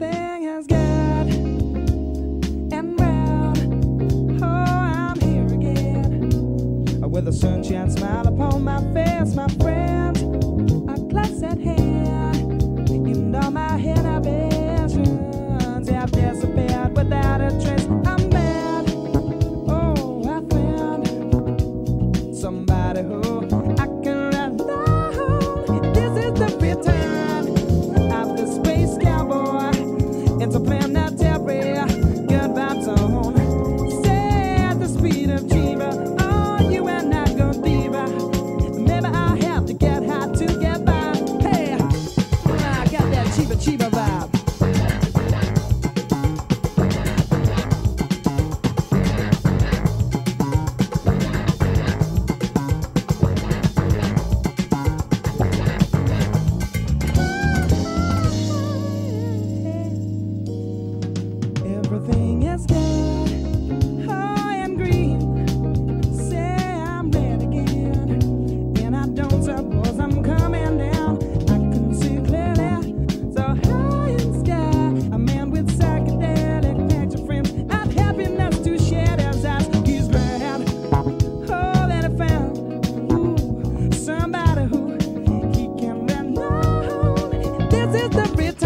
everything and. Oh, I'm here again with a sunshine smile upon my face, my friend. the rhythm.